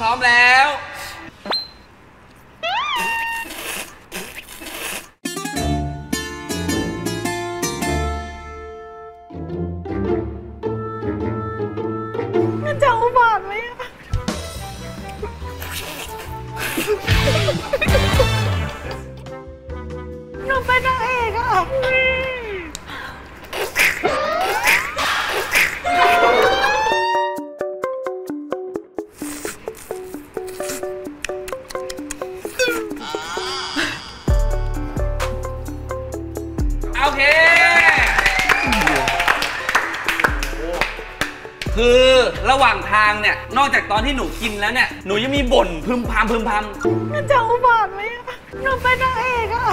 พร้อมแล้ว มันจะอุบาทไหมอะหนูเป็นนางเอกอะ โอเค คือระหว่างทางเนี่ย นอกจากตอนที่หนูกินแล้วเนี่ย หนูยังมีบ่นพึมพำพึมพำ มันจะอุบาทไหมอะหนูเป็นนางเอกอะ